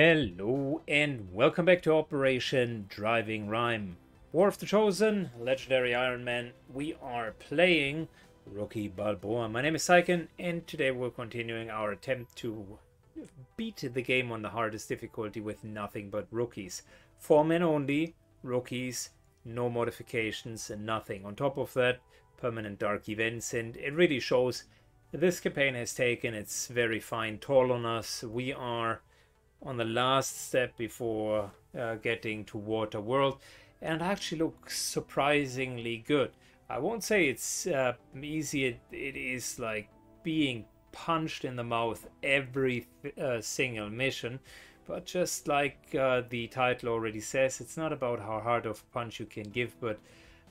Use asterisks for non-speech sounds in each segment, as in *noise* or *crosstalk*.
Hello and welcome back to Operation Driving Rhyme. War of the Chosen, Legendary Iron Man. We are playing Rookie Balboa. My name is Syken and today we're continuing our attempt to beat the game on the hardest difficulty with nothing but rookies. Four men only, rookies, no modifications and nothing. On top of that, permanent dark events and it really shows this campaign has taken its very fine toll on us. We are on the last step before uh, getting to Water World and actually looks surprisingly good. I won't say it's uh, easy, it, it is like being punched in the mouth every uh, single mission, but just like uh, the title already says, it's not about how hard of a punch you can give, but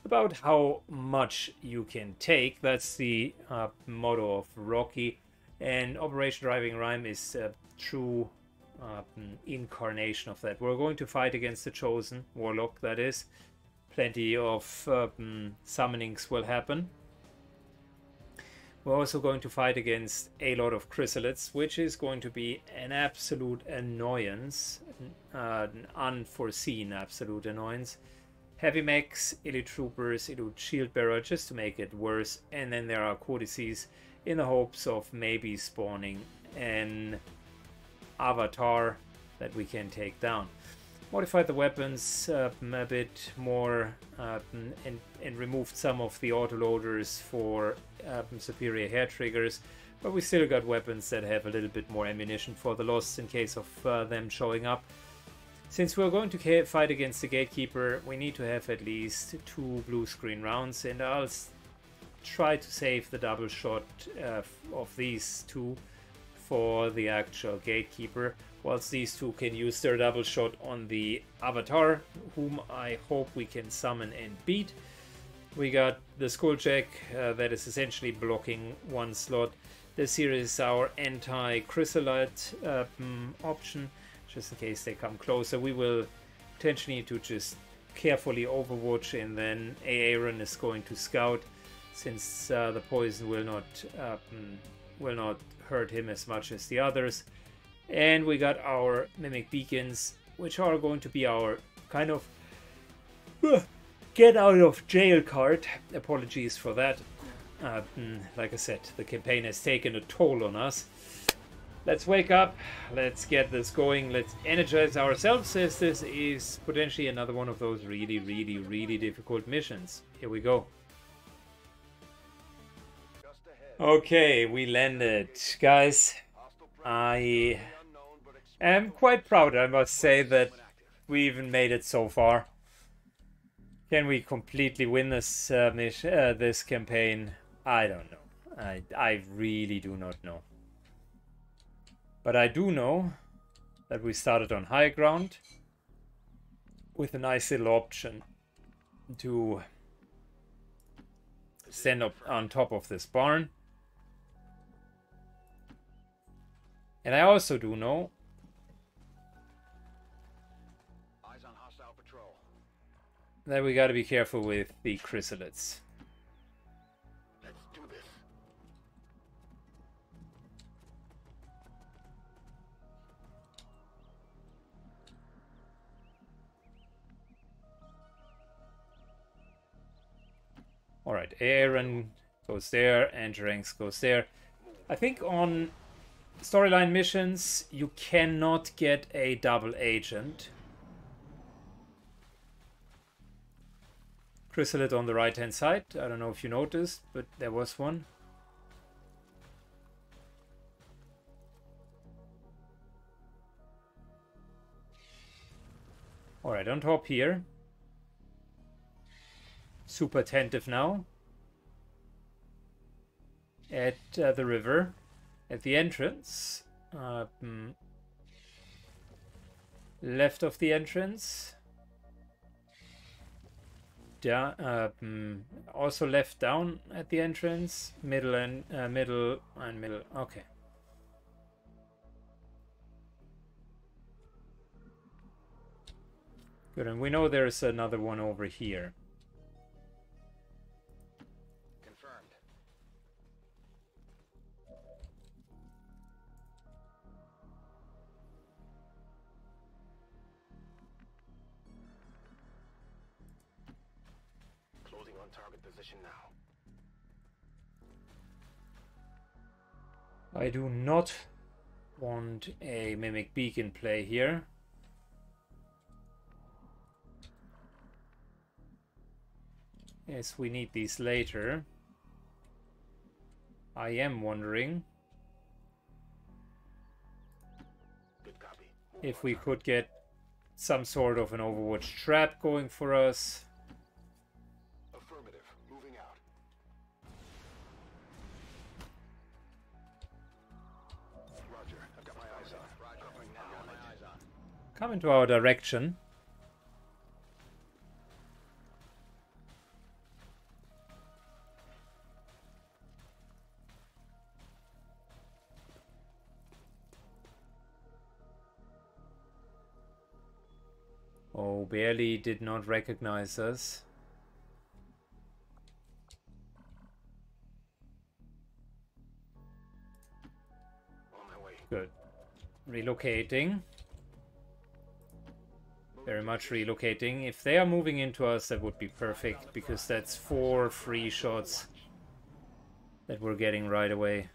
about how much you can take. That's the uh, motto of Rocky. And Operation Driving Rhyme is a true uh, incarnation of that. We're going to fight against the Chosen, Warlock that is. Plenty of um, summonings will happen. We're also going to fight against a lot of chrysalids, which is going to be an absolute annoyance, uh, an unforeseen absolute annoyance. Heavy mechs, elite troopers, elite shield bearer, just to make it worse. And then there are codices in the hopes of maybe spawning an avatar that we can take down. Modified the weapons uh, a bit more uh, and, and removed some of the autoloaders for uh, superior hair triggers, but we still got weapons that have a little bit more ammunition for the Lost in case of uh, them showing up. Since we're going to fight against the Gatekeeper, we need to have at least two blue screen rounds, and I'll try to save the double shot uh, of these two for the actual gatekeeper, whilst these two can use their double shot on the avatar, whom I hope we can summon and beat. We got the Skulljack uh, that is essentially blocking one slot. This here is our anti-chrysalid uh, mm, option, just in case they come closer. We will potentially need to just carefully overwatch and then Aaron is going to scout since uh, the poison will not uh, mm, will not hurt him as much as the others. And we got our Mimic Beacons, which are going to be our kind of uh, get out of jail card. Apologies for that. Uh, hmm, like I said, the campaign has taken a toll on us. Let's wake up, let's get this going, let's energize ourselves as this is potentially another one of those really, really, really difficult missions. Here we go. Okay, we landed. Guys, I am quite proud, I must say, that we even made it so far. Can we completely win this uh, uh, this campaign? I don't know. I, I really do not know. But I do know that we started on high ground with a nice little option to stand up on top of this barn And I also do know that we gotta be careful with the chrysalids. Let's do this. Alright, Aaron goes there, and Jeranx goes there. I think on storyline missions, you cannot get a double agent. Chrysalid on the right hand side. I don't know if you noticed, but there was one. Alright, on top here. Super attentive now. At uh, the river at the entrance. Uh, mm, left of the entrance. Down, uh, mm, also left down at the entrance. Middle and uh, middle and middle. Okay. Good, and we know there's another one over here. Position now. I do not want a Mimic Beacon play here. Yes, we need these later. I am wondering if we could get some sort of an Overwatch trap going for us. Come into our direction. Oh, barely did not recognize us. On my way. Good. Relocating. Very much relocating. If they are moving into us, that would be perfect, because that's four free shots that we're getting right away.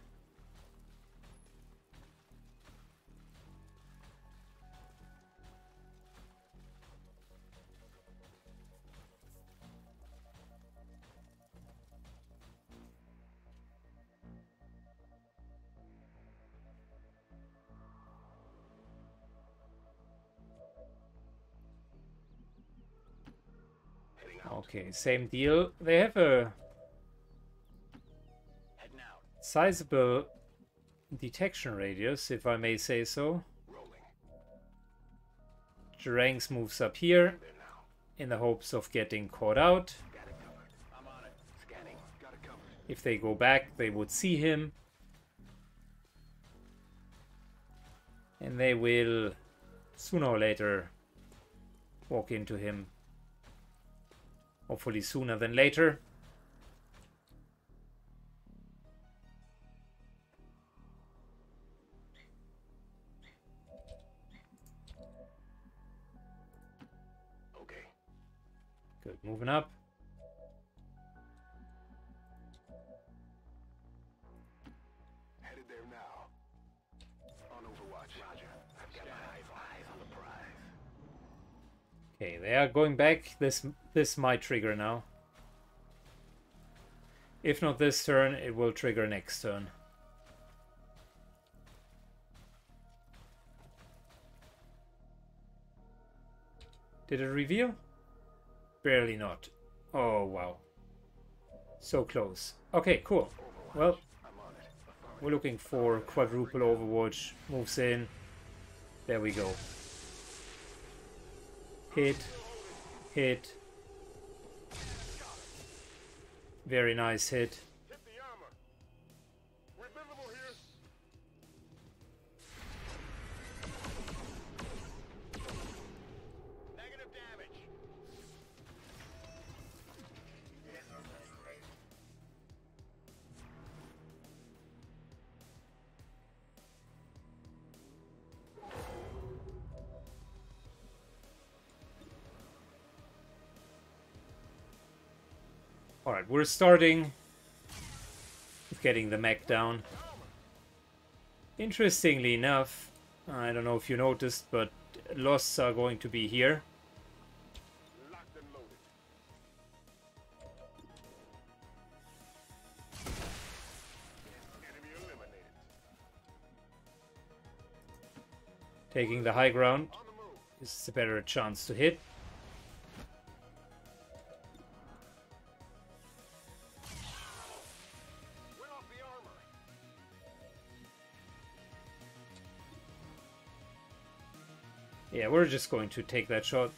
Okay, same deal. They have a sizable detection radius, if I may say so. Jeranx moves up here in the hopes of getting caught out. If they go back, they would see him. And they will, sooner or later, walk into him. Hopefully sooner than later. Okay. Good, moving up. Okay, they are going back. This this might trigger now. If not this turn, it will trigger next turn. Did it reveal? Barely not. Oh, wow. So close. Okay, cool. Well, we're looking for quadruple Overwatch. Moves in. There we go. Hit. Hit. Very nice hit. We're starting with getting the mech down. Interestingly enough, I don't know if you noticed, but Lost are going to be here. Taking the high ground is a better chance to hit. We're just going to take that shot.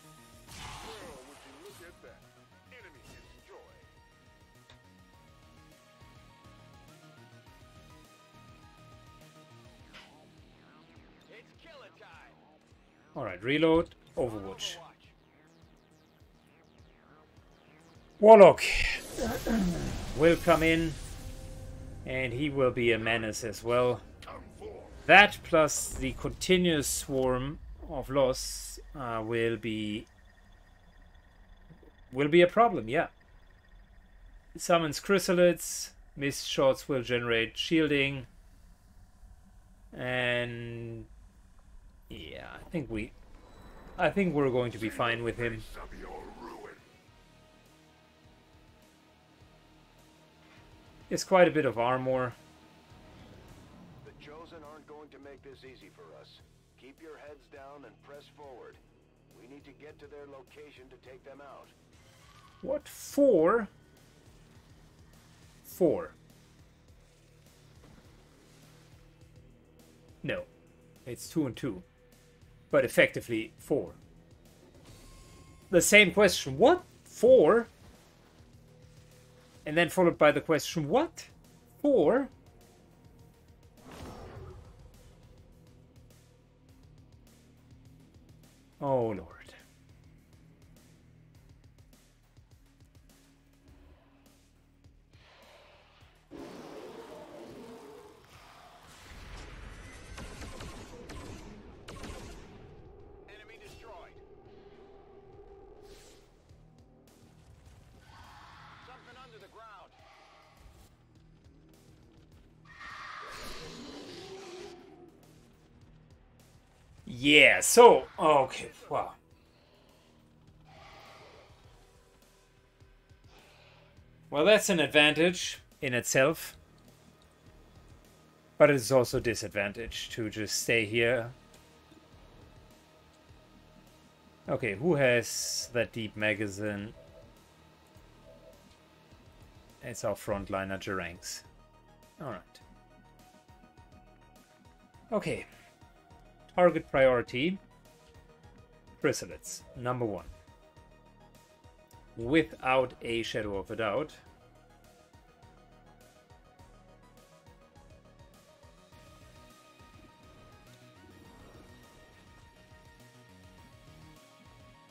Alright, reload, Overwatch. Warlock will come in, and he will be a menace as well. That plus the continuous swarm of Lost uh, will be will be a problem. Yeah, summons chrysalids. Mist shots will generate shielding. And yeah, I think we I think we're going to be fine with him. It's quite a bit of armor. The Chosen aren't going to make this easy for us. Keep your heads down and press forward. We need to get to their location to take them out. What four? Four. No, it's two and two, but effectively four. The same question. What four? And then followed by the question. What four? Oh lord. Yeah, so okay, wow. Well, that's an advantage in itself. But it's also disadvantage to just stay here. Okay, who has that deep magazine? It's our frontliner, Jeranx. Alright. Okay. Target priority. Chrysalids, number one. Without a shadow of a doubt.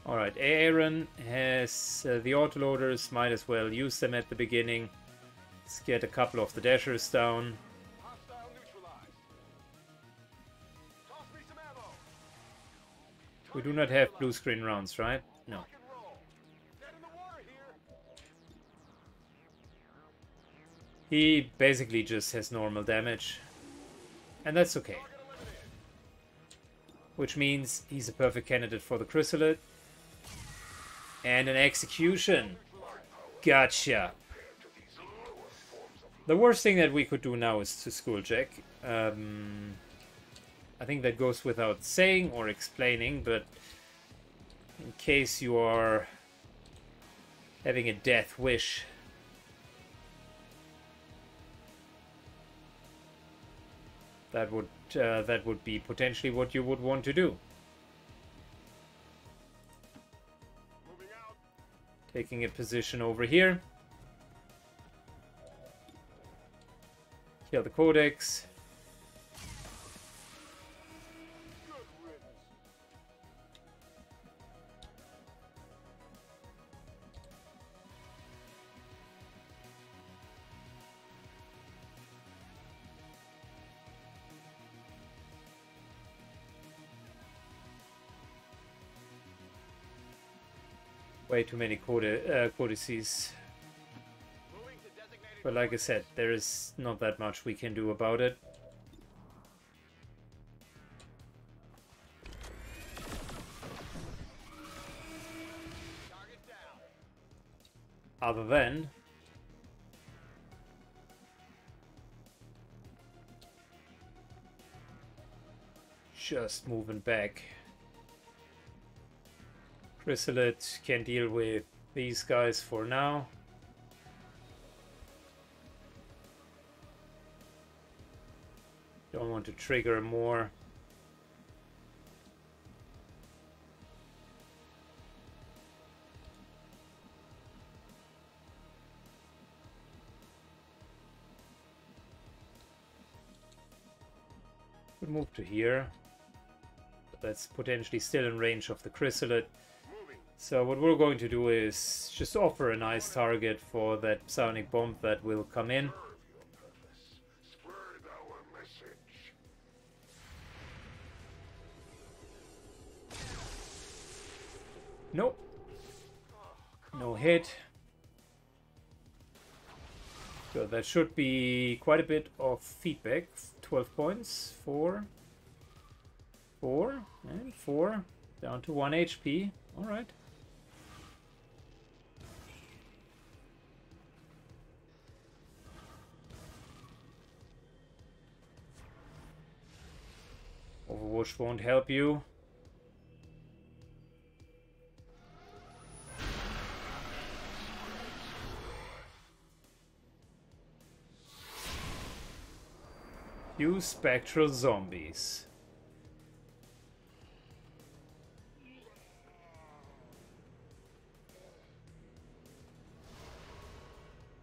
Alright, Aaron has uh, the autoloaders, might as well use them at the beginning. Let's get a couple of the dashers down. We do not have blue screen rounds, right? No. He basically just has normal damage. And that's okay. Which means he's a perfect candidate for the chrysalid. And an execution. Gotcha. The worst thing that we could do now is to Skulljack. Um, I think that goes without saying or explaining, but in case you are having a death wish, that would uh, that would be potentially what you would want to do. Taking a position over here. Kill the codex. Way too many uh. Moving to designated. But like I said, there is not that much we can do about it. Other than just moving back. Chrysalid can deal with these guys for now. Don't want to trigger more. Could move to here. That's potentially still in range of the chrysalid. So what we're going to do is just offer a nice target for that psionic bomb that will come in. Nope. No hit. So that should be quite a bit of feedback. 12 points. 4. 4. And 4. Down to 1 HP. Alright. Overwatch won't help you. You spectral zombies.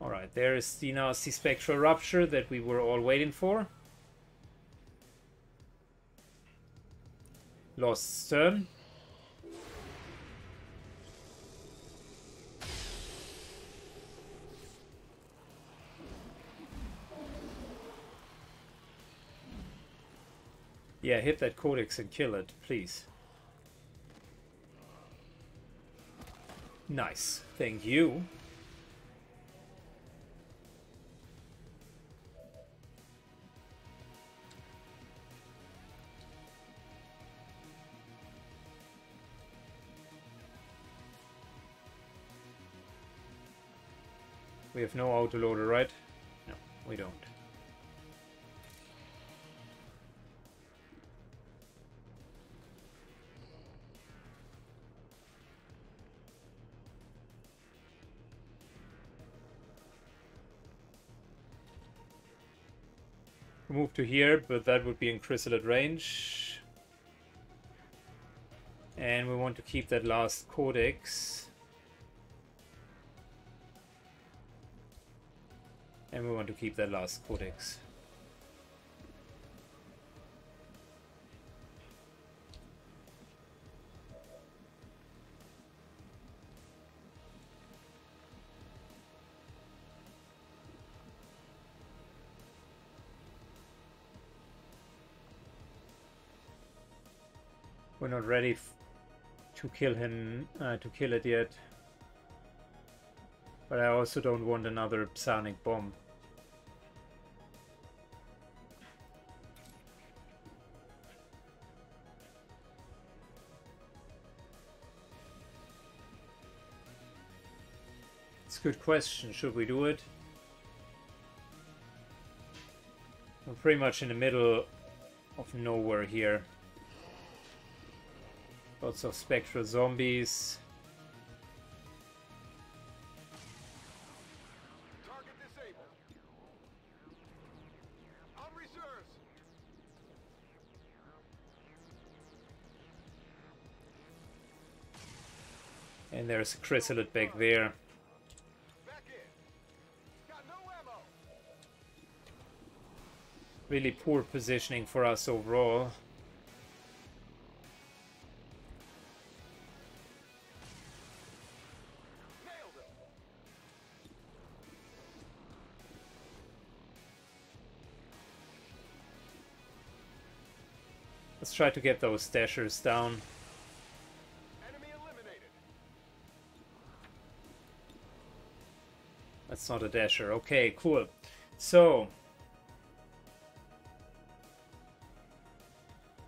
Alright, there is the nasty spectral rupture that we were all waiting for. Lost turn. Yeah, hit that codex and kill it, please. Nice. Thank you. We have no autoloader, right? No, we don't. Move to here, but that would be in chrysalid range. And we want to keep that last codex. And we want to keep that last codex. We're not ready to kill him, uh, to kill it yet. But I also don't want another psionic bomb. It's a good question. Should we do it? We're pretty much in the middle of nowhere here. Lots of spectral zombies. There's a chrysalid back there. Really poor positioning for us overall. Let's try to get those dashers down. That's not a dasher. Okay, cool. So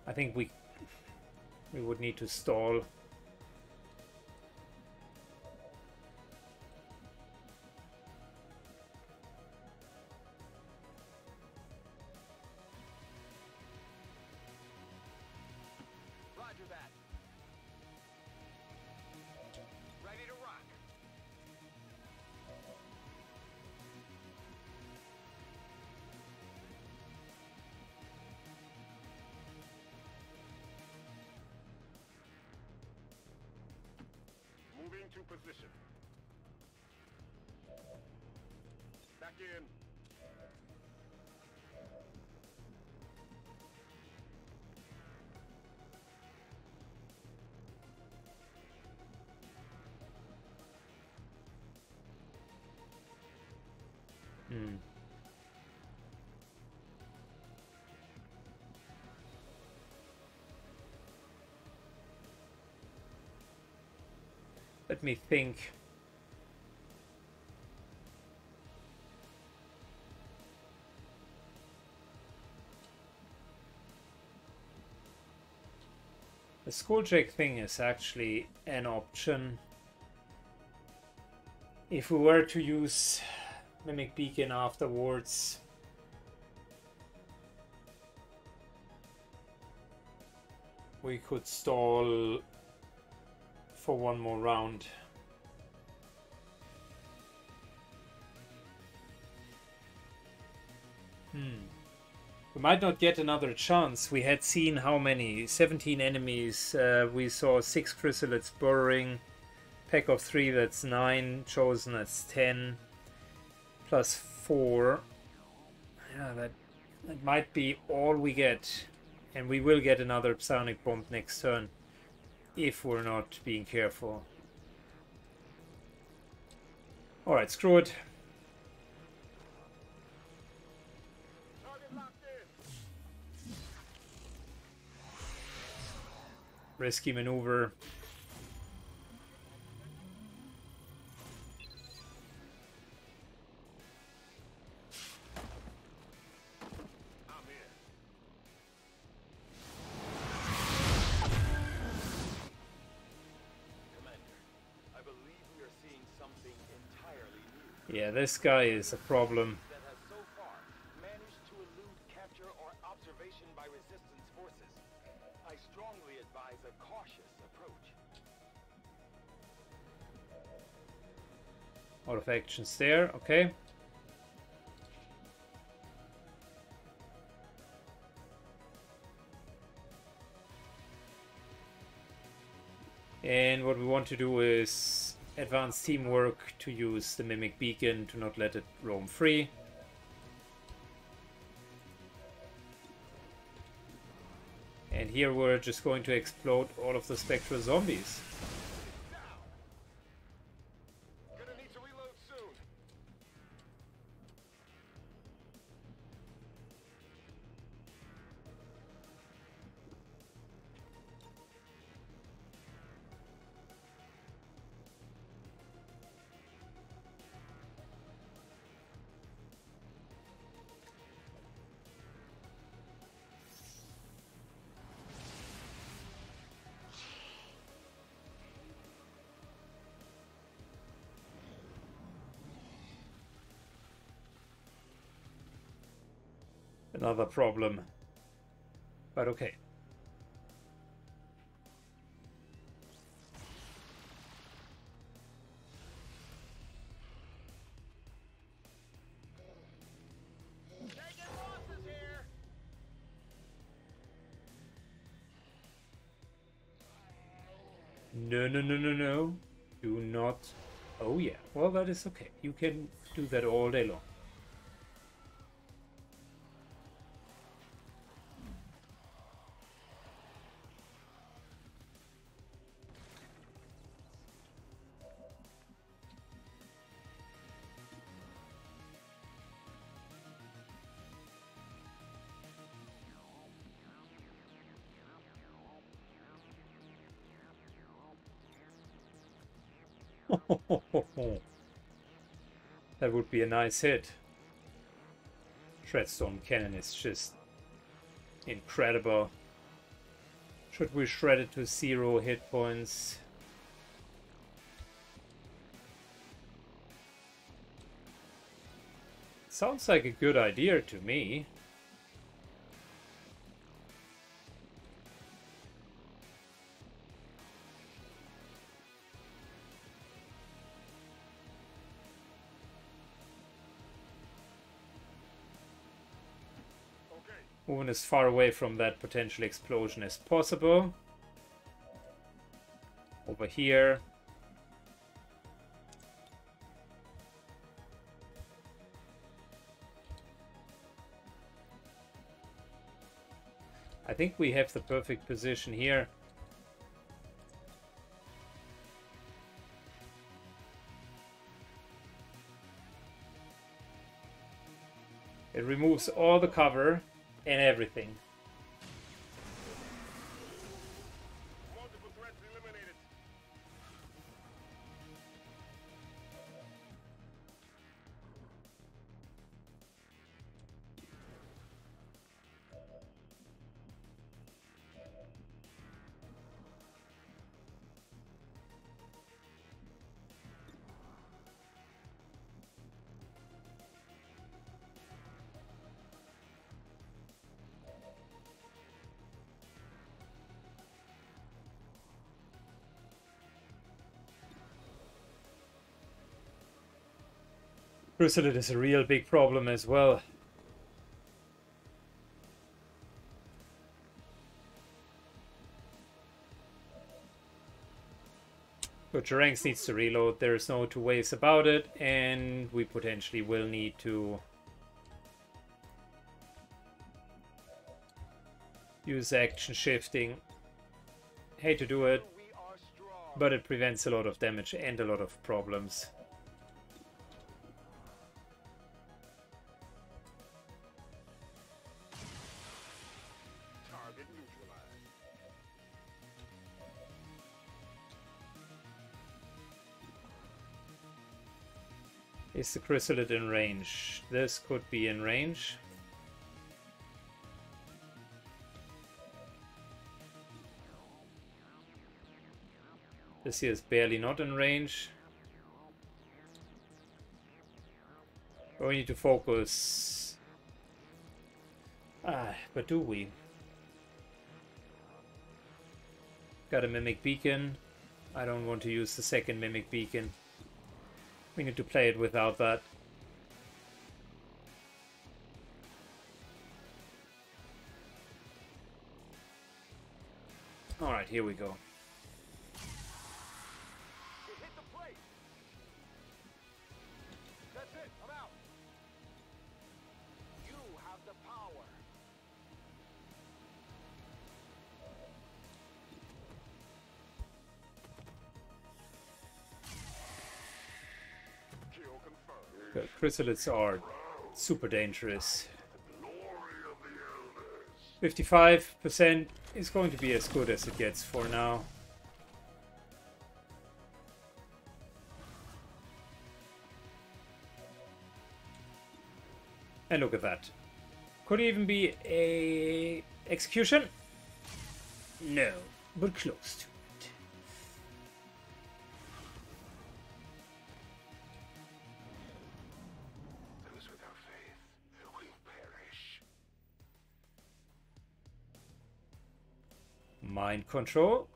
I think we we would need to stall. Moving to position. Back in. Hmm. Let me think. The Skulljack thing is actually an option. If we were to use Mimic Beacon afterwards, we could stall for one more round. Hmm. We might not get another chance. We had seen how many? 17 enemies. Uh, we saw 6 chrysalids burrowing. Pack of 3, that's 9. Chosen, that's 10. Plus 4. Yeah, that, that might be all we get. And we will get another psionic bomb next turn. If we're not being careful. Alright, screw it. risky maneuver. This guy is a problem. Out of actions there, okay. And what we want to do is advanced teamwork to use the Mimic Beacon to not let it roam free. And here we're just going to explode all of the Spectral Zombies. Another problem. But okay. No, no, no, no, no. Do not. Oh, yeah. Well, that is okay. You can do that all day long. A nice hit. Shredstorm Cannon is just incredible. Should we shred it to zero hit points? Sounds like a good idea to me. Moving as far away from that potential explosion as possible. Over here. I think we have the perfect position here. It removes all the cover and everything. Chrysalid is a real big problem as well. But Jeranx needs to reload, there's no two ways about it, and we potentially will need to use action shifting. Hate to do it, but it prevents a lot of damage and a lot of problems. Is the chrysalid in range? This could be in range. This here is barely not in range. But we need to focus. Ah, but do we? Got a mimic beacon. I don't want to use the second mimic beacon. We need to play it without that. Alright, here we go. Chrysalids are super dangerous. 55% is going to be as good as it gets for now. And look at that. Could even be a execution? No, but close Mind control.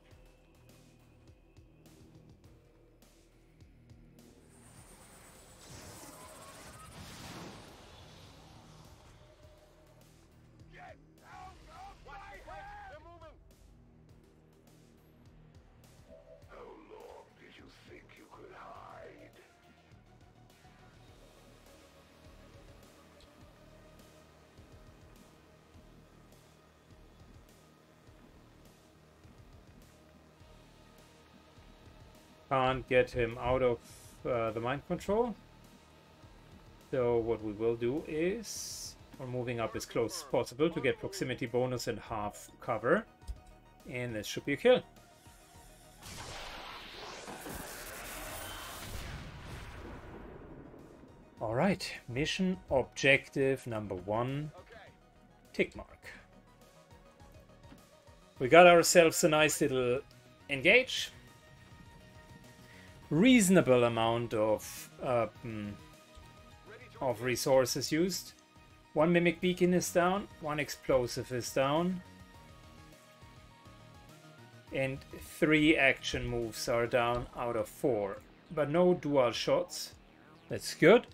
Can't get him out of uh, the mind control. So what we will do is we're moving up as close as possible to get proximity bonus and half cover. And this should be a kill. Alright, mission objective number one, tick mark. We got ourselves a nice little engage. Reasonable amount of to of resources used. One mimic beacon is down, one explosive is down, and three action moves are down out of four, but no dual shots. That's good.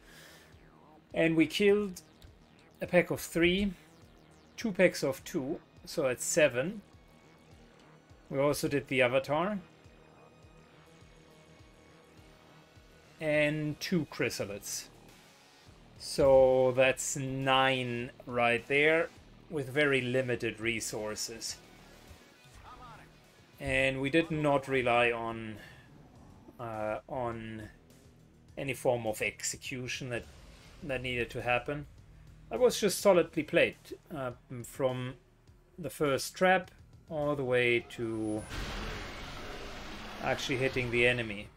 And we killed a pack of three, two packs of two, so that's seven. We also did the avatar. And two chrysalids. So that's nine right there with very limited resources. And we did not rely on uh, on any form of execution that that needed to happen. That was just solidly played uh, from the first trap all the way to actually hitting the enemy.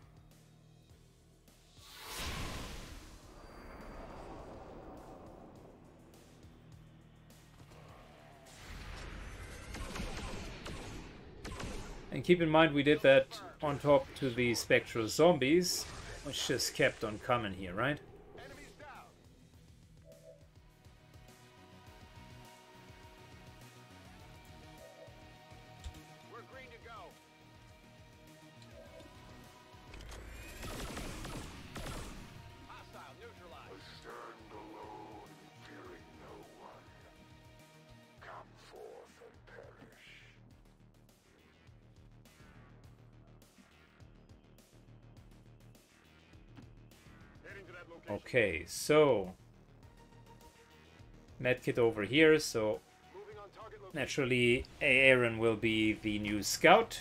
And keep in mind we did that on top to the spectral zombies, which just kept on coming here, right? Okay, so medkit over here, so naturally Aaron will be the new scout.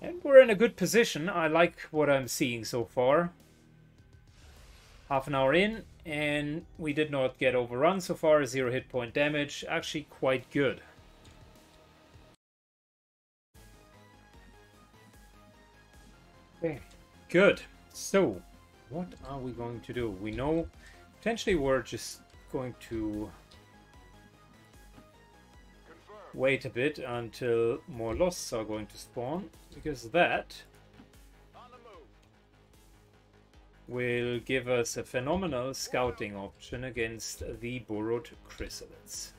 And we're in a good position. I like what I'm seeing so far. Half an hour in, and we did not get overrun so far. Zero hit point damage. Actually, quite good. Good. So, what are we going to do? We know potentially we're just going to wait a bit until more losts are going to spawn, because that will give us a phenomenal scouting option against the burrowed chrysalids.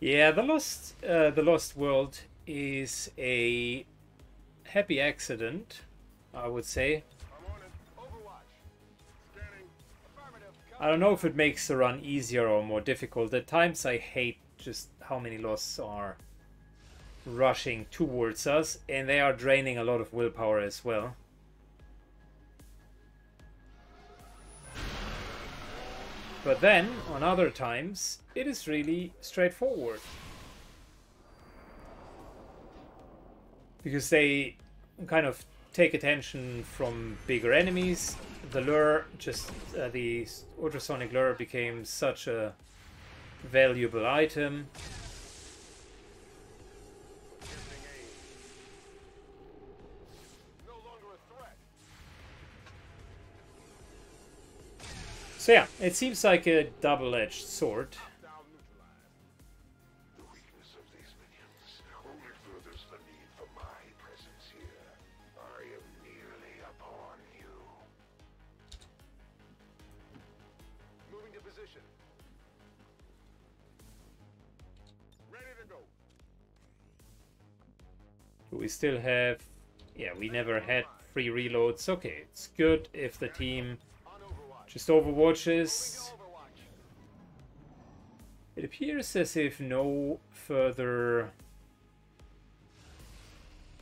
Yeah, the lost, uh, the lost world is a happy accident, I would say. I don't know if it makes the run easier or more difficult. At times, I hate just how many losts are rushing towards us, and they are draining a lot of willpower as well. But then, on other times, it is really straightforward. Because they kind of take attention from bigger enemies. The lure, just uh, the ultrasonic lure became such a valuable item. So yeah, it seems like a double-edged sword. We still have... Yeah, we never had free reloads. Okay, it's good if the team. Just overwatches. It appears as if no further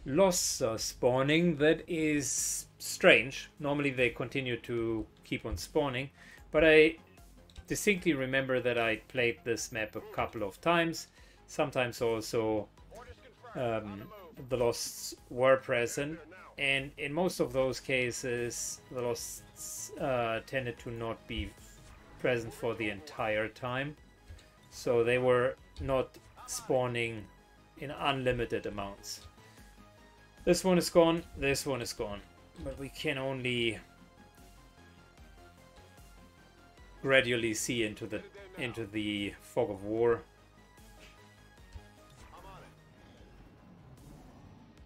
loss are spawning. That is strange. Normally they continue to keep on spawning, but I distinctly remember that I played this map a couple of times. Sometimes also um, the losts were present, and in most of those cases, the losts uh, tended to not be present for the entire time, so they were not spawning in unlimited amounts. This one is gone, this one is gone, but we can only gradually see into the into the fog of war.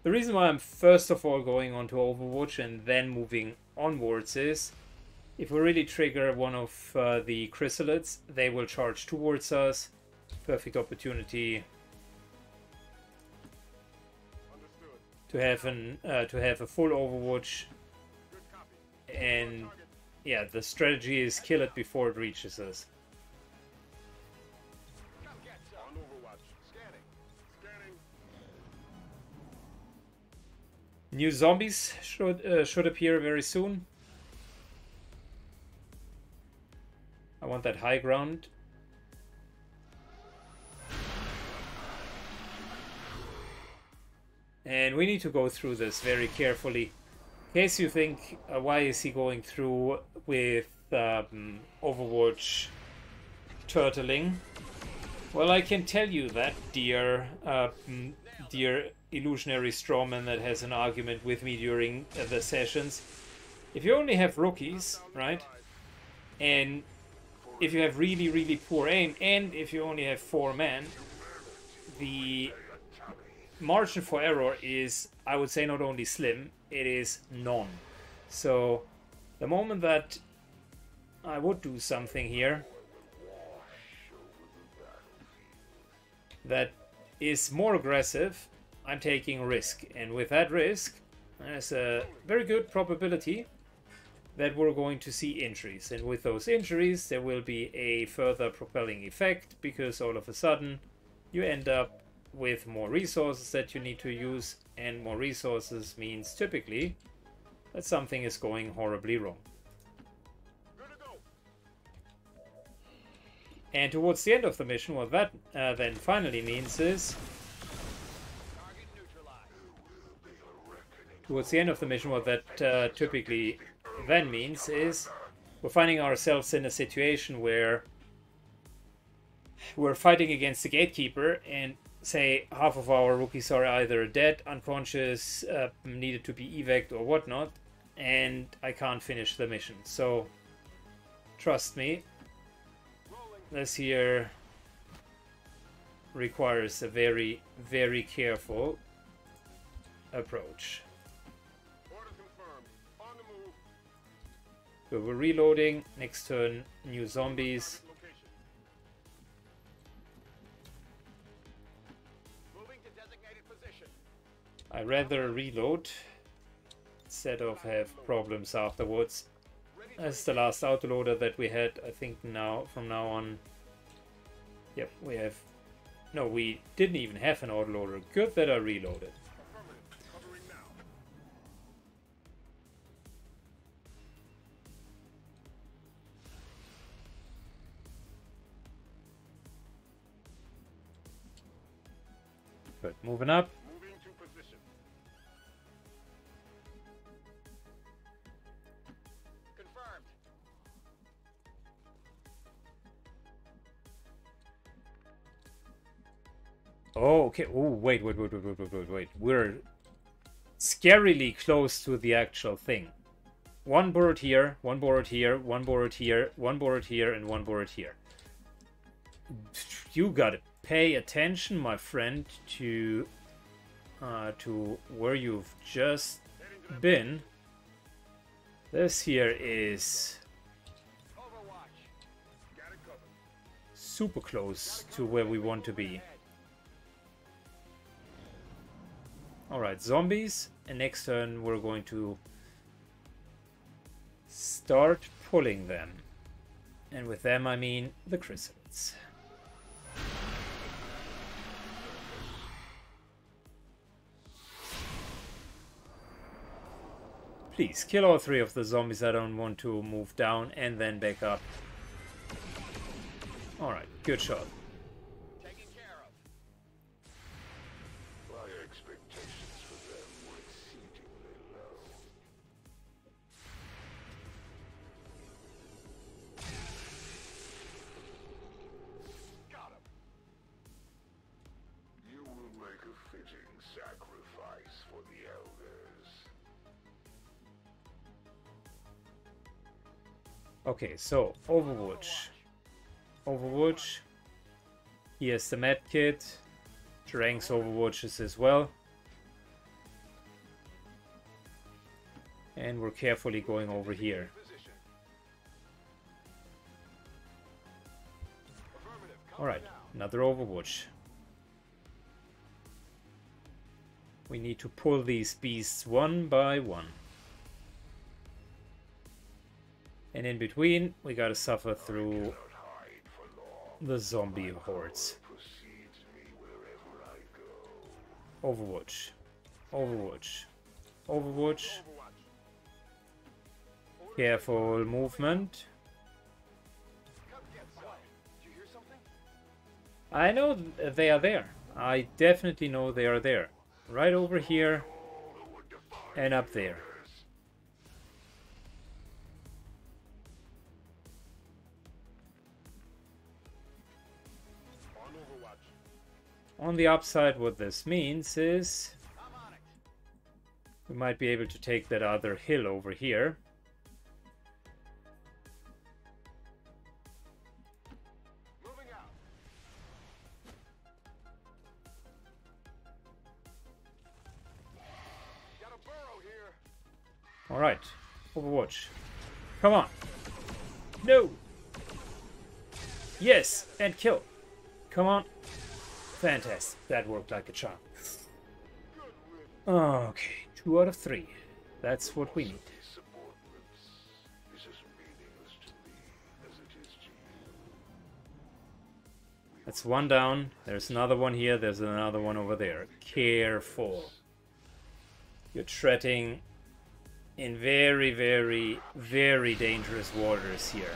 The reason why I'm first of all going on to Overwatch and then moving onwards is if we really trigger one of uh, the chrysalids, they will charge towards us. Perfect opportunity to have an uh, to have a full Overwatch, and yeah, the strategy is kill it before it reaches us. New zombies should uh, should appear very soon. I want that high ground. And we need to go through this very carefully. In case you think, uh, why is he going through with um, Overwatch turtling? Well, I can tell you that, dear, uh, dear illusionary strawman that has an argument with me during uh, the sessions. If you only have rookies, right, and if you have really, really poor aim, and if you only have four men, the margin for error is, I would say, not only slim, it is none. So, the moment that I would do something here that is more aggressive, I'm taking a risk. And with that risk, there's a very good probability that we're going to see injuries. And with those injuries, there will be a further propelling effect because all of a sudden you end up with more resources that you need to use, and more resources means typically that something is going horribly wrong. And towards the end of the mission, what that uh, then finally means is towards the end of the mission, what that uh, typically then means is we're finding ourselves in a situation where we're fighting against the gatekeeper and say half of our rookies are either dead, unconscious, uh, needed to be evac or whatnot, and I can't finish the mission. So trust me, this here requires a very, very careful approach. So we're reloading. Next turn, new zombies. I rather reload instead of have problems afterwards. That's the last autoloader that we had. I think now, from now on, yep, we have. No, we didn't even have an autoloader. Good that I reloaded. Moving up. Moving to position. Confirmed. Oh, okay. Oh, wait, wait, wait, wait, wait, wait, wait, wait. We're scarily close to the actual thing. One board here, one board here, one board here, one board here, and one board here. You gotta pay attention, my friend, to uh, to where you've just been. This here is super close to where we want to be. Alright, zombies. And next turn we're going to start pulling them. And with them I mean the chrysalids. Please, kill all three of the zombies. I don't want to move down and then back up. Alright, good shot. Taken care Okay, so Overwatch. Overwatch. Here's the med kit. Drank's Overwatches as well. And we're carefully going over here. Alright, another Overwatch. We need to pull these beasts one by one. And in between, we gotta suffer through the zombie hordes. Overwatch. Overwatch. Overwatch. Careful movement. I know they are there. I definitely know they are there. Right over here and up there. On the upside, what this means is we might be able to take that other hill over here. Moving out. Got a burrow here. Alright. Overwatch. Come on. No! Yes! And kill. Come on. Fantastic. That worked like a charm. Okay. Two out of three. That's what we need. That's one down. There's another one here. There's another one over there. Careful. You're treading in very, very, very dangerous waters here.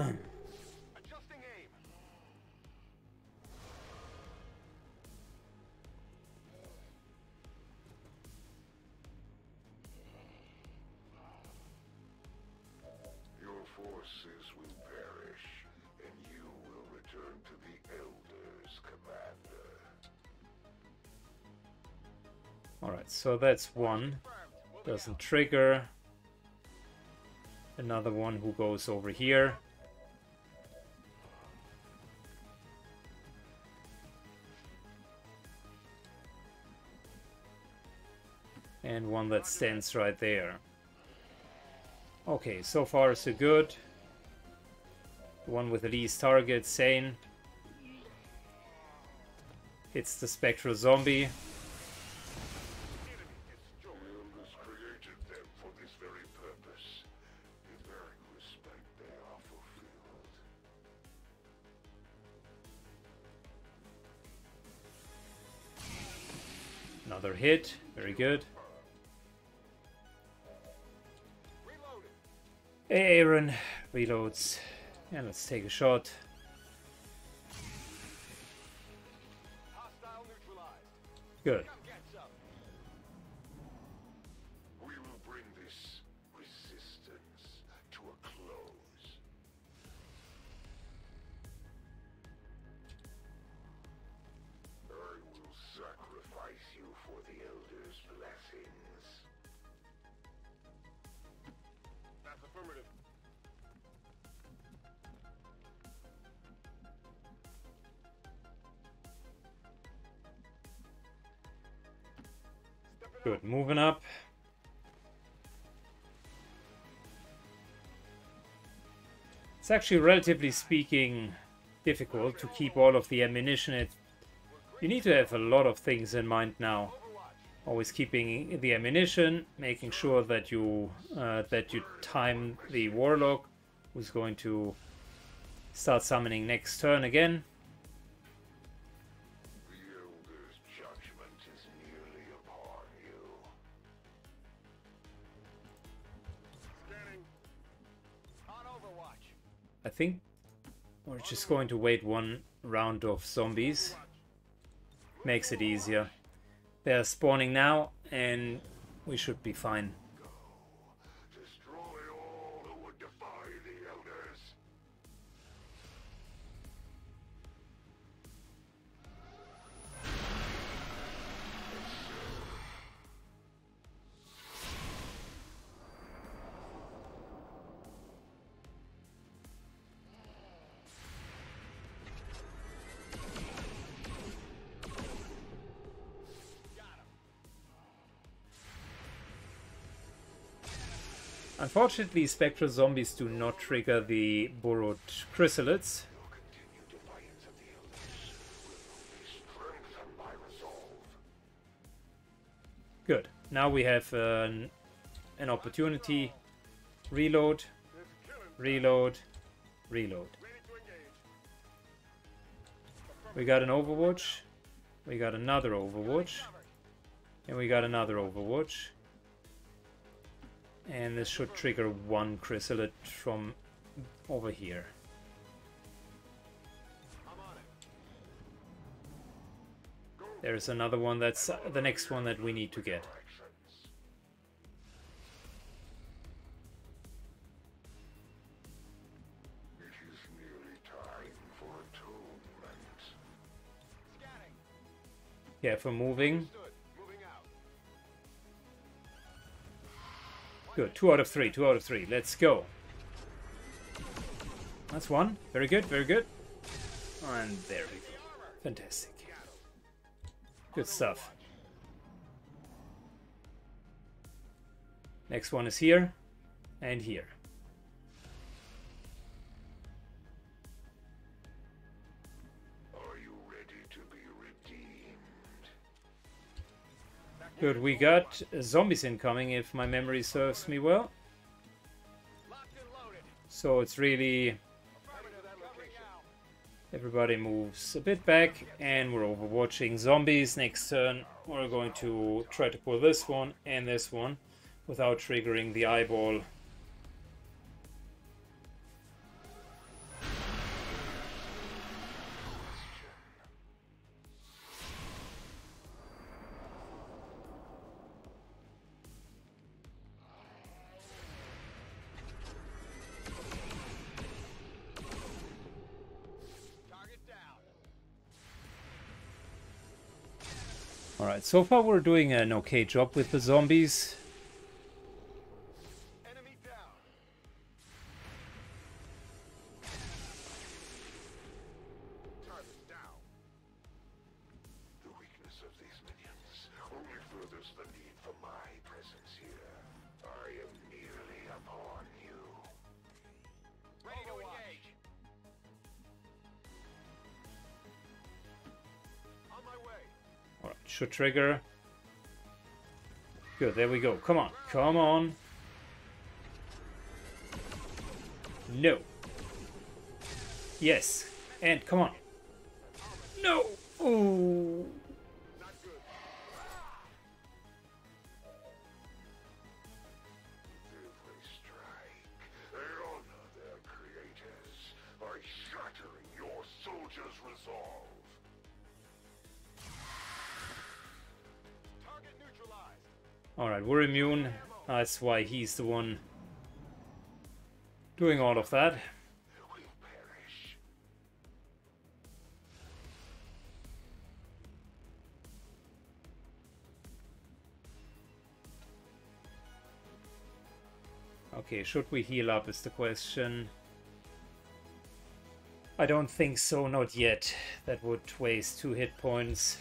Your forces will perish, and you will return to the Elders, Commander. Alright, so that's one. Doesn't trigger. Another one who goes over here. One that stands right there. Okay, so far so good. The one with the least target, Sane. It's the spectral zombie. Another hit. Very good. Aaron reloads. And let's take a shot. Good. Good. Moving up. It's actually, relatively speaking, difficult to keep all of the ammunition. It, you need to have a lot of things in mind now. Always keeping the ammunition, making sure that you uh, that you time the warlock, who's going to start summoning next turn again. I think we're just going to wait one round of zombies. Makes it easier. They're spawning now, and we should be fine. Unfortunately, spectral zombies do not trigger the burrowed chrysalids. Good. Now we have an, an opportunity. Reload, reload, reload. We got an Overwatch. We got another Overwatch. And we got another Overwatch. And this should trigger one chrysalid from over here. There's another one that's the next one that we need to get. Yeah, for. Moving Good. Two out of three. Two out of three. Let's go. That's one. Very good. Very good. And there we go. Fantastic. Good stuff. Next one is here and here. Good, we got zombies incoming if my memory serves me well. So it's really everybody moves a bit back and we're overwatching zombies. Next turn we're going to try to pull this one and this one without triggering the eyeball. So far we're doing an okay job with the zombies. Should trigger. Good, there we go. Come on, come on. No. Yes. And come on. No. Ooh. That's why he's the one doing all of that. Okay, should we heal up is the question. I don't think so, not yet. That would waste two hit points.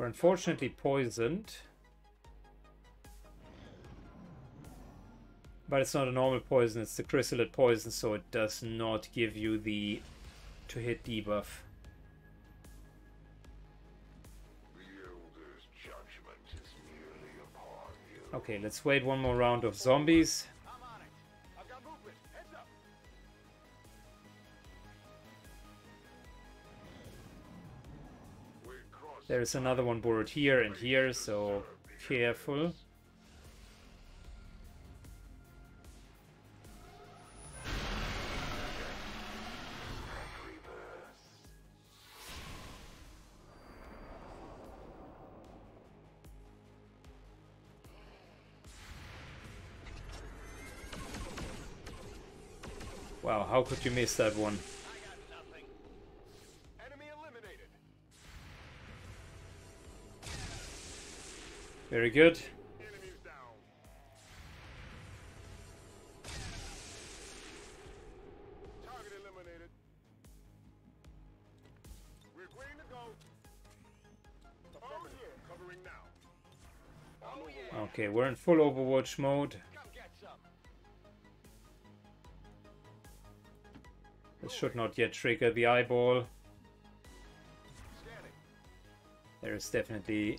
We're unfortunately poisoned. But it's not a normal poison, it's the chrysalid poison, so it does not give you the to hit debuff. The Elder's judgment is merely upon you. Okay, let's wait one more round of zombies. There's another one board here and here, so careful. Wow, how could you miss that one? Oh good. Okay, we're in full Overwatch mode. Come get some. This should not yet trigger the eyeball. There is definitely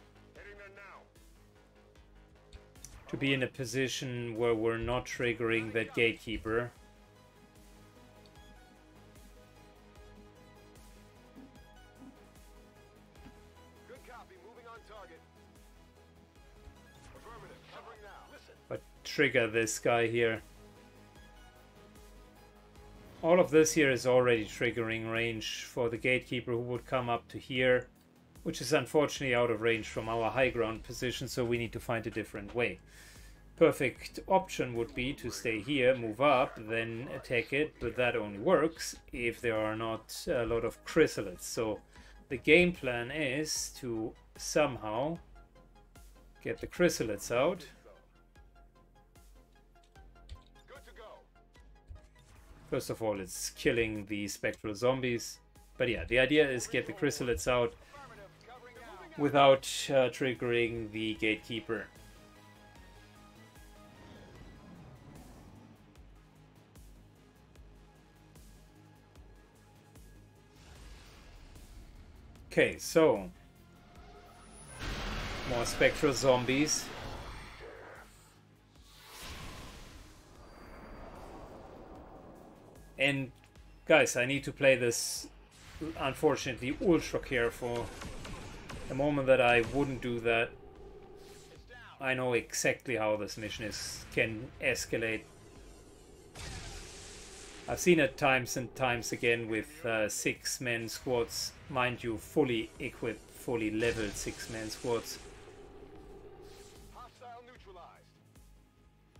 be in a position where we're not triggering that gatekeeper. Good copy. Moving on target. Affirmative. Covering now. Listen. But trigger this guy here. all of this here is already triggering range for the gatekeeper who would come up to here, which is unfortunately out of range from our high ground position, so we need to find a different way. Perfect option would be to stay here, move up, then attack it, but that only works if there are not a lot of chrysalids. So the game plan is to somehow get the chrysalids out. First of all, it's killing the spectral zombies. But yeah, the idea is get the chrysalids out without uh, triggering the gatekeeper. Okay, so more spectral zombies. And guys, I need to play this unfortunately ultra careful. The moment that I wouldn't do that, I know exactly how this mission is can escalate. I've seen it times and times again with uh, six-man squads, mind you, fully equipped, fully leveled six-man squads. Hostile neutralized.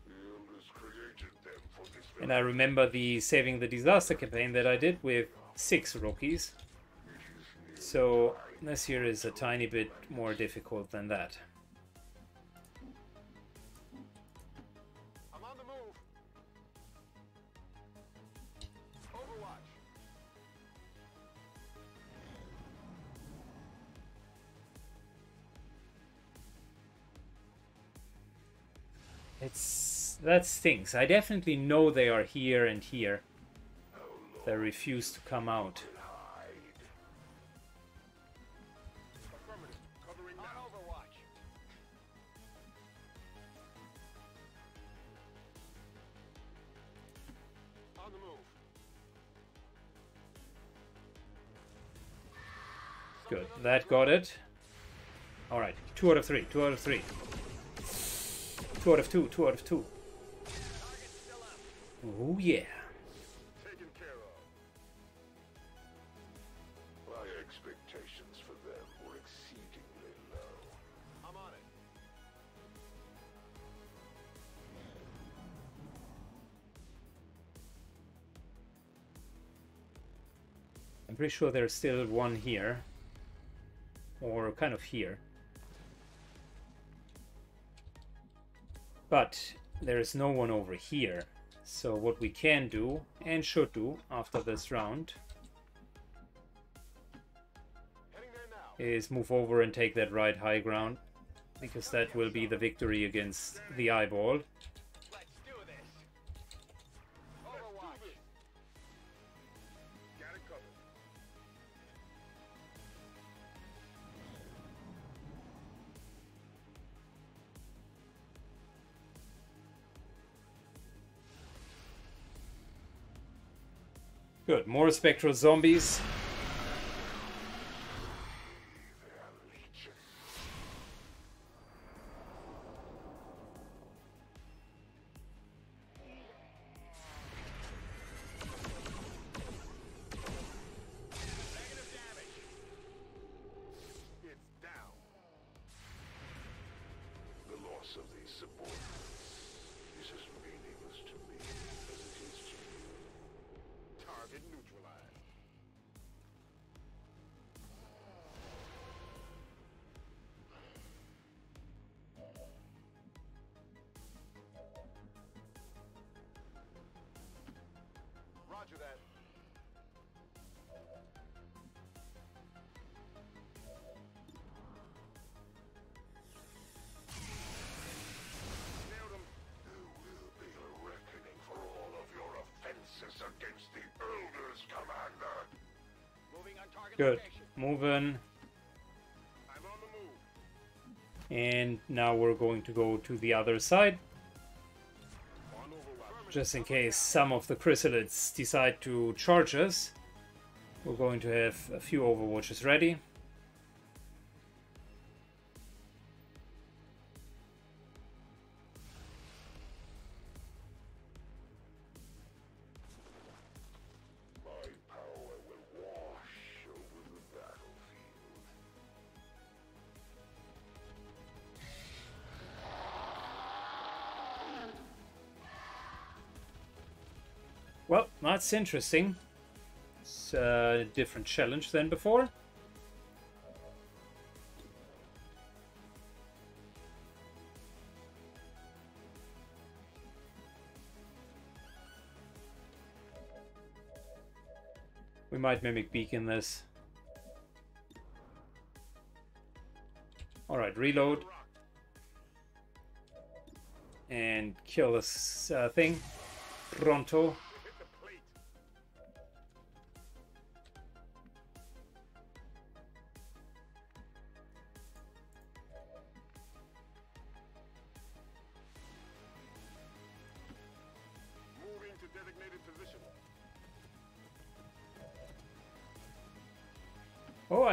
The elders created them for this And I remember the Saving the Disaster campaign that I did with six rookies. So this here is a tiny bit more difficult than that. It's that stinks. I definitely know they are here and here. They refuse to come out. Good. That got it. Alright. Two out of three. Two out of three. Two out of two. Two out of two. Oh yeah. Taken care of. My expectations for them were exceedingly low. I'm on it. I'm pretty sure there's still one here. Or kind of here. But there is no one over here. So what we can do, and should do, after this round, is move over and take that right high ground. Because that will be the victory against the eyeball. More spectral zombies. And now we're going to go to the other side. Just in case some of the chrysalids decide to charge us. We're going to have a few overwatches ready. Well, that's interesting. It's a different challenge than before. We might mimic beacon this. Alright, reload. And kill this uh, thing. Pronto.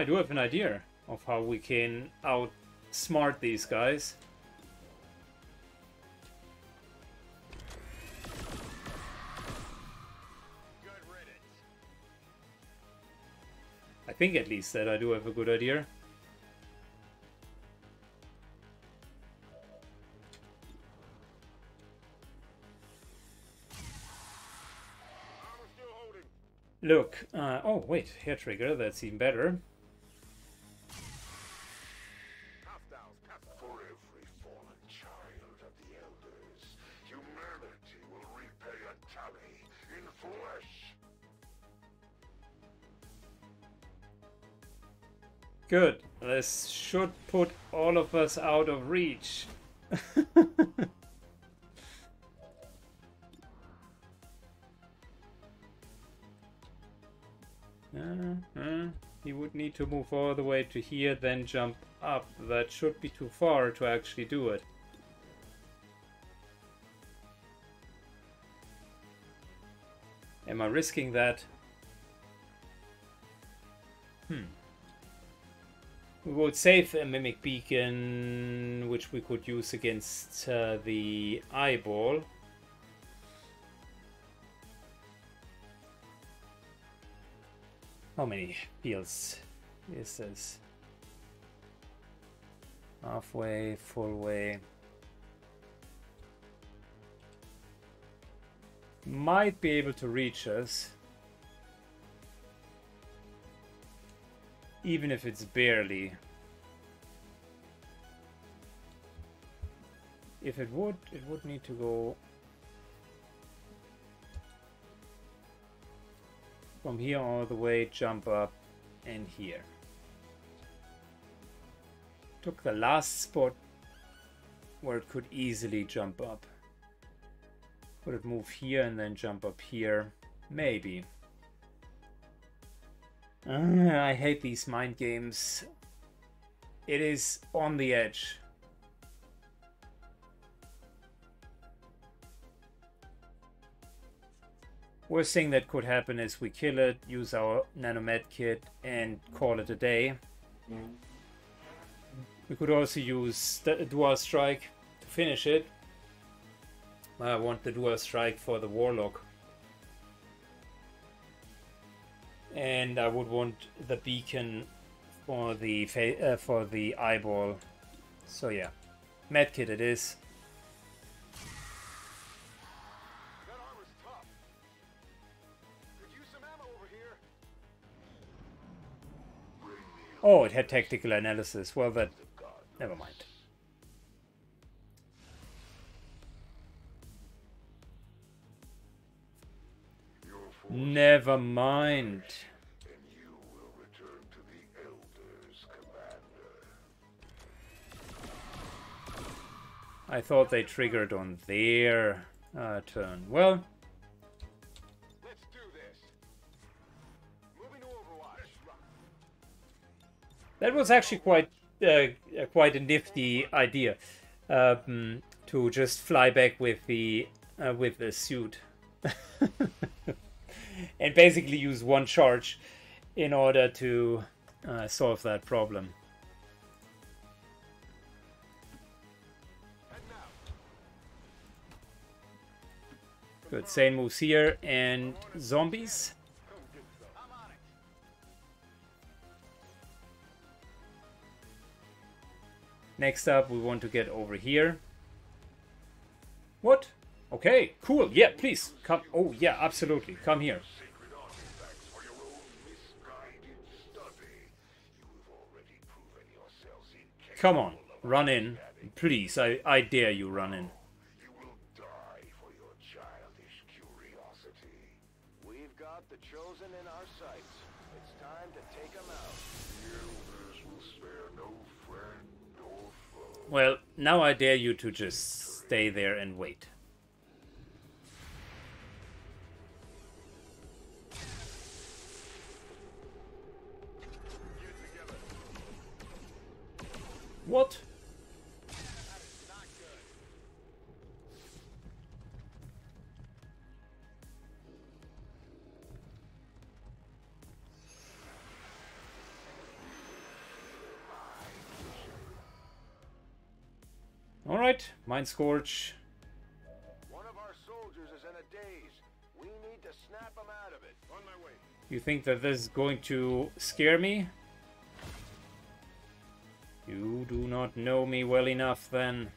Do have an idea of how we can outsmart these guys. I think at least that I do have a good idea. Look, uh, oh wait, hair trigger, that's even better. Good, this should put all of us out of reach. *laughs* Uh, uh, he would need to move all the way to here, then jump up. That should be too far to actually do it. Am I risking that? Hmm. We would save a Mimic Beacon, which we could use against uh, the Eyeball. How many fields is this? Halfway, full way. Might be able to reach us. Even if it's barely. If it would, it would need to go from here all the way, jump up, and here. Took the last spot where it could easily jump up. Could it move here and then jump up here? Maybe. Uh, I hate these mind games. It is on the edge. Worst thing that could happen is we kill it, use our nanomed kit, and call it a day. We could also use dual strike to finish it. I want the dual strike for the warlock. And I would want the beacon for the fa- uh, for the eyeball. So yeah, medkit it is. That armor's tough. Could use some ammo over here. Oh, it had tactical analysis. Well, that never mind. Elders, Commander. I thought they triggered on their uh, turn. Well, Let's do this. Moving to Overwatch. that was actually quite uh, uh, quite a nifty idea um, to just fly back with the uh, with the suit *laughs* and basically use one charge in order to uh, solve that problem. Good. Sane moves here and zombies. Next up, we want to get over here. What? Okay, cool. Yeah, please come. Oh, yeah, absolutely. Come here. Sacred artifacts for your own misguided study. You have already proven yourselves incapable. Come on, run in. Please, I, I dare you run in. You will die for your childish curiosity. We've got the Chosen in our sights. It's time to take them out. The elders will spare no friend or foe. Well, now I dare you to just stay there and wait. What? Alright, Mind Scorch. One of our soldiers is in a daze. We need to snap him out of it. On my way. You think that this is going to scare me? You do not know me well enough then.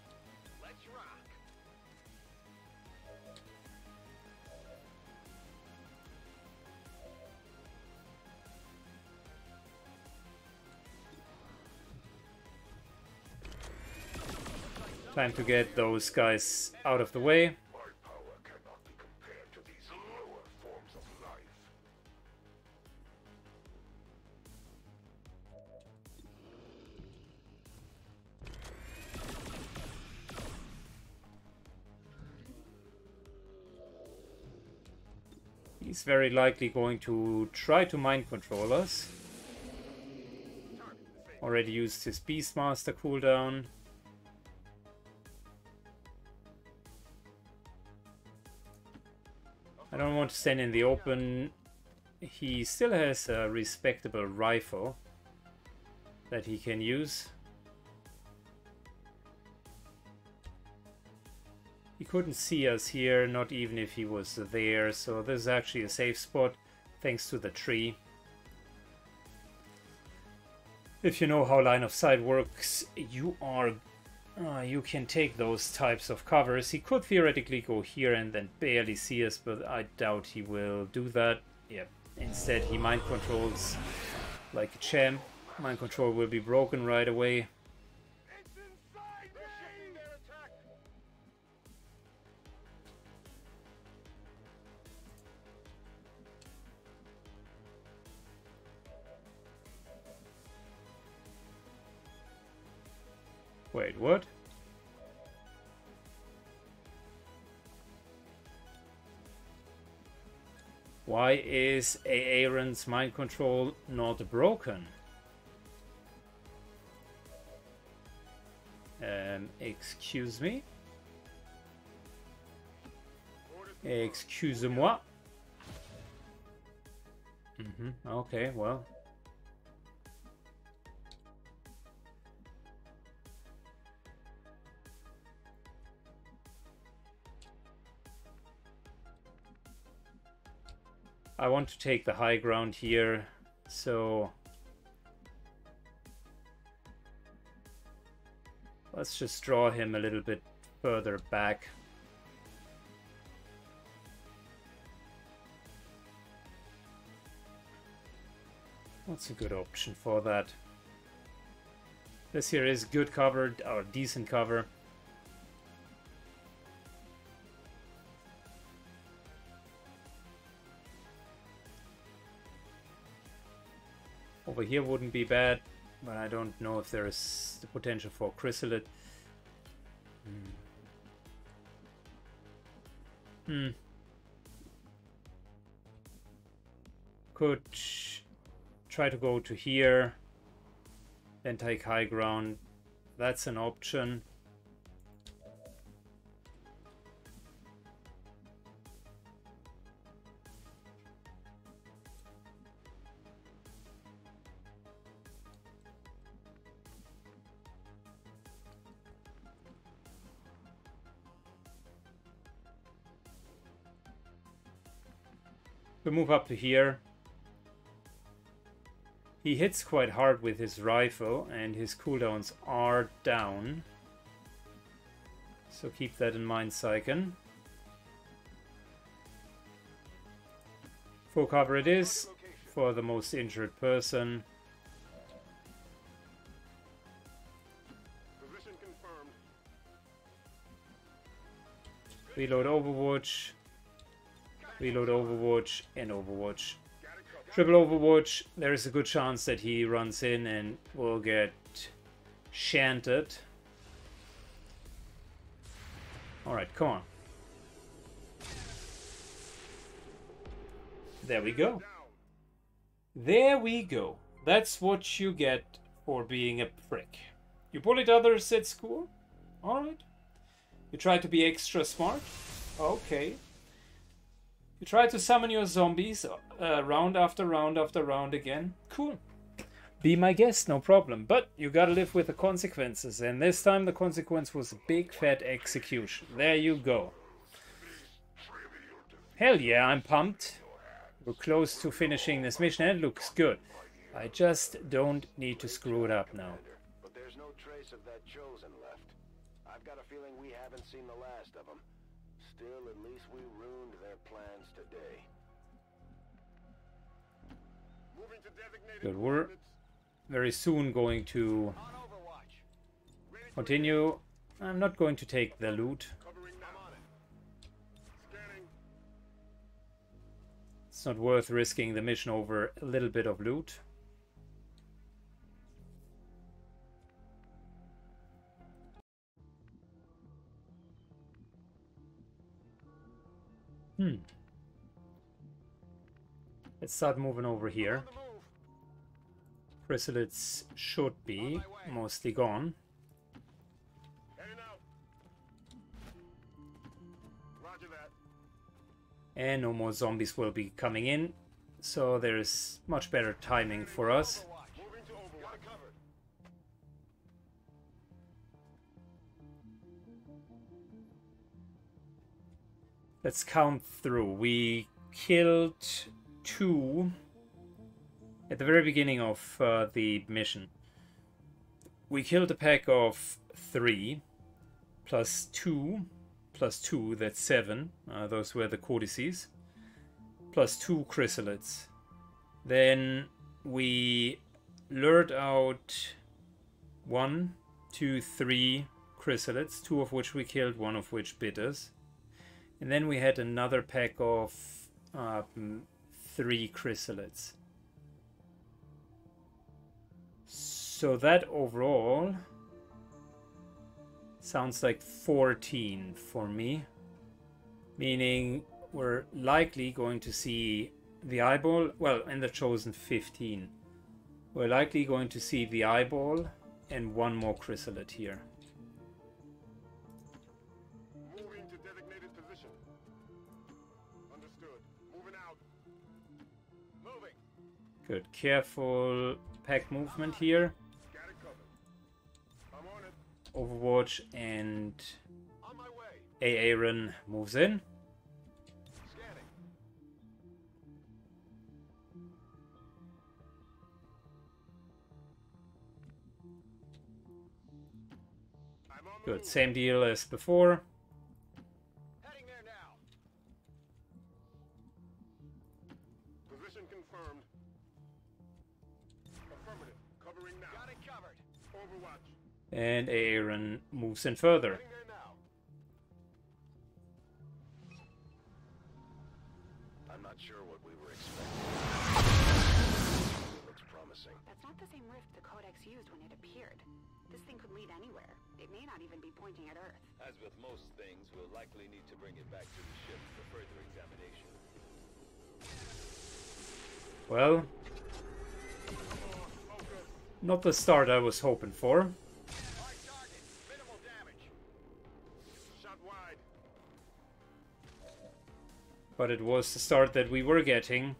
Time to get those guys out of the way. Very likely going to try to mind control us. Already used his Beastmaster cooldown. I don't want to stand in the open. He still has a respectable rifle that he can use. He couldn't see us here, not even if he was there, so this is actually a safe spot thanks to the tree. If you know how line of sight works, you are uh, you can take those types of covers. He could theoretically go here and then barely see us, but I doubt he will do that. Yep. Instead, he mind controls like a champ. Mind control will be broken right away. What? Why is Aaron's mind control not broken? Um, excuse me? Excuse-moi. Mm-hmm. Okay, well. I want to take the high ground here, so let's just draw him a little bit further back. What's a good option for that? This here is good cover, or decent cover. Over here wouldn't be bad, but I don't know if there is the potential for chrysalid. Hmm. Hmm. Could try to go to here, then take high ground. That's an option. We move up to here. He hits quite hard with his rifle and his cooldowns are down. So keep that in mind, Syken. Full cover it is for the most injured person. Reload Overwatch. Reload Overwatch and Overwatch. Triple Overwatch. There is a good chance that he runs in and will get shanted. Alright, come on. There we go. There we go. That's what you get for being a prick. You bullied others at school? Alright. You try to be extra smart? Okay. You try to summon your zombies uh, round after round after round again? Cool. Be my guest, no problem. But you gotta live with the consequences, and this time the consequence was a big fat execution. There you go. Hell yeah, I'm pumped. We're close to finishing this mission, and it looks good. I just don't need to screw it up now. But there's no trace of that Chosen left. I've got a feeling we haven't seen the last of them. Still, at least we ruined their plans today. Moving to designated Good. We're very soon going to continue. I'm not going to take the loot. Covering now. on it. Scanning. It's not worth risking the mission over a little bit of loot. Hmm. Let's start moving over here. Chrysalids should be mostly gone. Heading out. Roger that. And no more zombies will be coming in. So there's much better timing for us. Let's count through. We killed two at the very beginning of uh, the mission. We killed a pack of three, plus two, plus two, that's seven. Uh, those were the codices. Plus two chrysalids. Then we lured out one, two, three chrysalids, two of which we killed, one of which bit us. And then we had another pack of um, three chrysalids. So that overall sounds like 14 for me. Meaning we're likely going to see the eyeball, well, in the chosen 15. We're likely going to see the eyeball and one more chrysalid here. Good, careful pack movement here. Overwatch and. Aaron moves in. Good, same deal as before. And Aaron moves in further. Heading there now. I'm not sure what we were expecting. Looks promising. That's not the same rift the Codex used when it appeared. This thing could lead anywhere. It may not even be pointing at Earth. As with most things, we'll likely need to bring it back to the ship for further examination. Well, not the start I was hoping for. But it was the start that we were getting.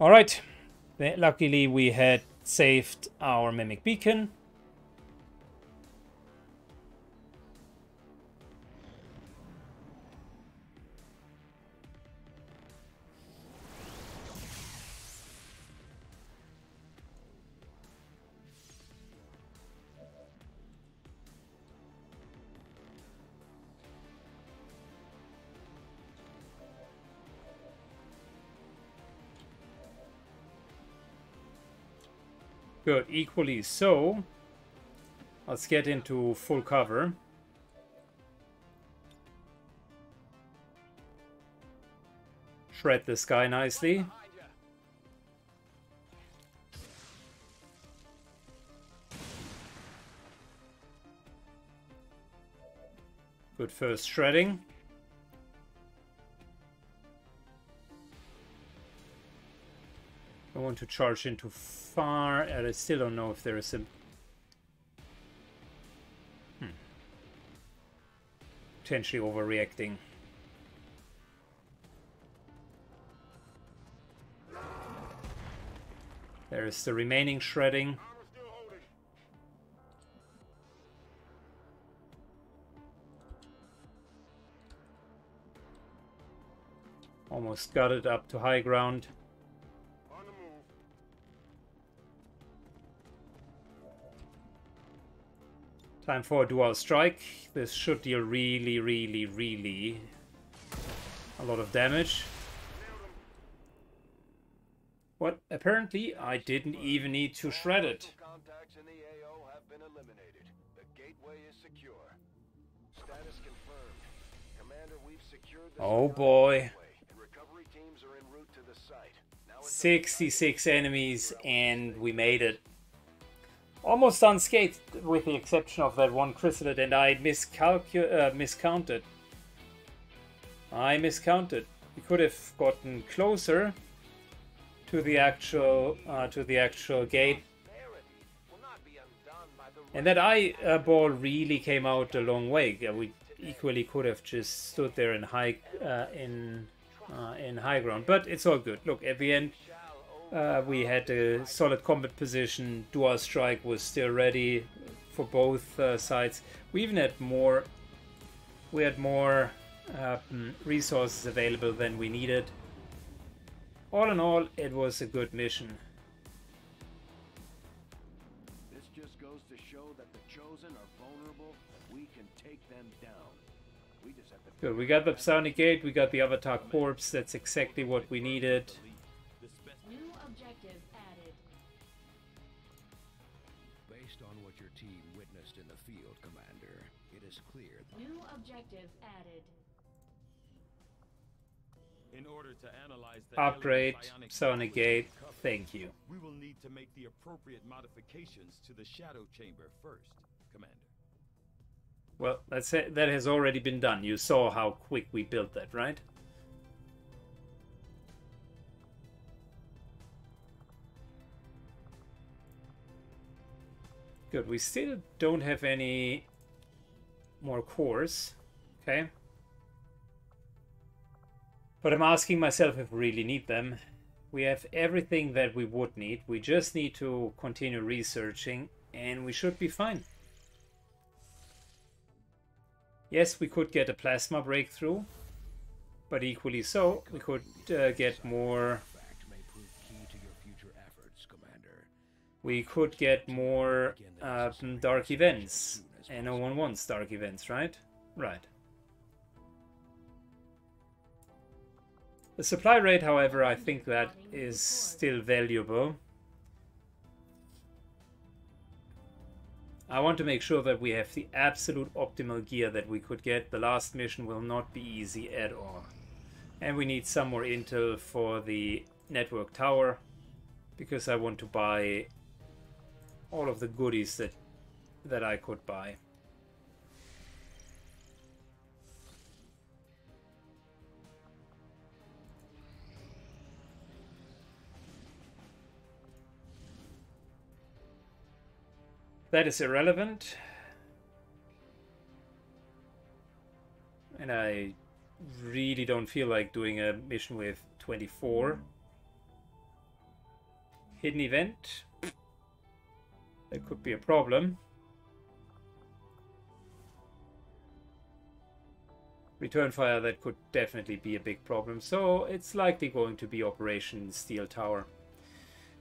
Alright. Luckily we had saved our Mimic Beacon. Good, equally so. Let's get into full cover. Shred this guy nicely. Good first shredding. Want to charge into far, and I still don't know if there is a... Hmm. Potentially overreacting. There's the remaining shredding. Almost got it up to high ground. Time for a dual strike. This should deal really, really, really a lot of damage. What? Apparently, I didn't even need to shred it. Contacts in the AO have been eliminated. The gateway is secure. Status confirmed. Commander, we've secured the Oh boy. gateway, and recovery teams are en route to the site. Now it's 66 enemies and we made it. Almost unscathed with the exception of that one chrysalid and I miscalcu- uh, miscounted. I miscounted. We could have gotten closer to the actual uh, to the actual gate. And that eye uh, ball really came out a long way. We equally could have just stood there in high uh, in uh, in high ground, but it's all good. Look, at the end, uh, we had a solid combat position. Dual strike was still ready for both uh, sides. We even had more. We had more um, resources available than we needed. All in all, it was a good mission. This just goes to show that the chosen are vulnerable and we can take them down. We just have to Good. We got the Psionic Gate. We got the Avatar Corpse. That's exactly what we needed. Upgrade Psionic Gate. Thank you. We will need to make the appropriate modifications to the shadow chamber first, Commander. Well, that's it. that has already been done. You saw how quick we built that, right? Good. We still don't have any more cores. Okay. But I'm asking myself if we really need them. We have everything that we would need. We just need to continue researching and we should be fine. Yes, we could get a plasma breakthrough, but equally so, we could uh, get more. We could get more uh, dark events, and no one wants dark events, right? Right. The supply rate, however, I think that is still valuable. I want to make sure that we have the absolute optimal gear that we could get. The last mission will not be easy at all. And we need some more intel for the network tower because I want to buy all of the goodies that that I could buy. That is irrelevant. And I really don't feel like doing a mission with 24. Hidden event. That could be a problem. Return fire, that could definitely be a big problem. So it's likely going to be Operation Steel Tower.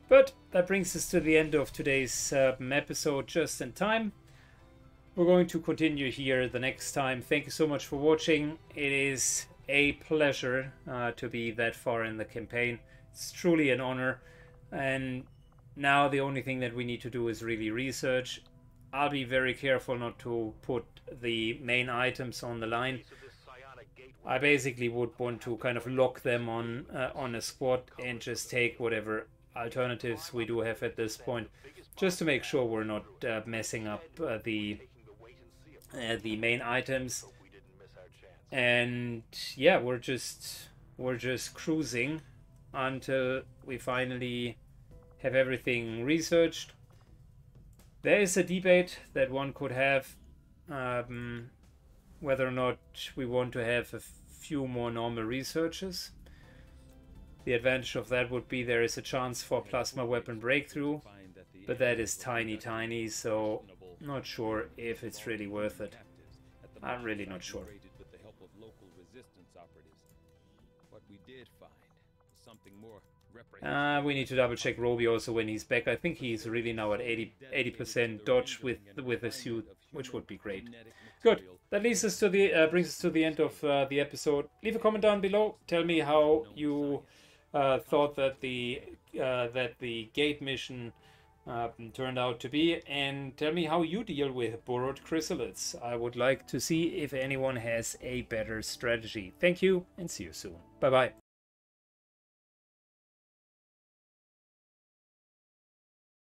But that brings us to the end of today's uh, episode just in time. We're going to continue here the next time. Thank you so much for watching. It is a pleasure uh, to be that far in the campaign. It's truly an honor. And now the only thing that we need to do is really research. I'll be very careful not to put the main items on the line. I basically would want to kind of lock them on uh, on a squad and just take whatever alternatives we do have at this point, just to make sure we're not uh, messing up uh, the uh, the main items. And yeah, we're just we're just cruising until we finally have everything researched. There is a debate that one could have um, whether or not we want to have a few more normal researchers. The advantage of that would be there is a chance for plasma weapon breakthrough, but that is tiny tiny, so not sure if it's really worth it. I'm really not sure. With the help of local resistance operatives. What we did find was something more Uh, we need to double check Roby also when he's back. I think he's really now at 80 percent dodge with with a suit, which would be great. Good. That leads us to the uh, brings us to the end of uh, the episode. Leave a comment down below. Tell me how you uh, thought that the uh, that the gate mission uh, turned out to be, and tell me how you deal with burrowed chrysalids. I would like to see if anyone has a better strategy. Thank you, and see you soon. Bye bye.